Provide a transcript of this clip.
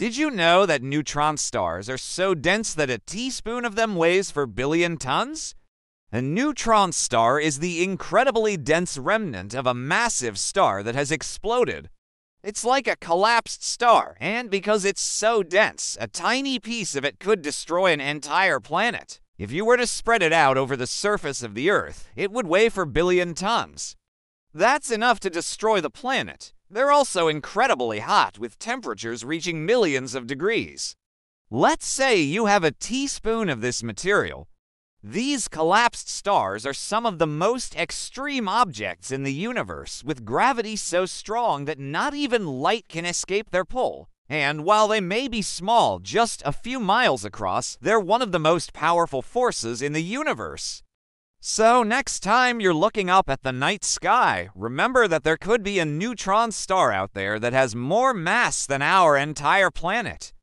Did you know that neutron stars are so dense that a teaspoon of them weighs four billion tons? A neutron star is the incredibly dense remnant of a massive star that has exploded. It's like a collapsed star, and because it's so dense, a tiny piece of it could destroy an entire planet. If you were to spread it out over the surface of the Earth, it would weigh four billion tons. That's enough to destroy the planet. They're also incredibly hot, with temperatures reaching millions of degrees. Let's say you have a teaspoon of this material. These collapsed stars are some of the most extreme objects in the universe, with gravity so strong that not even light can escape their pull. And while they may be small, just a few miles across, they're one of the most powerful forces in the universe. So, next time you're looking up at the night sky, remember that there could be a neutron star out there that has more mass than our entire planet.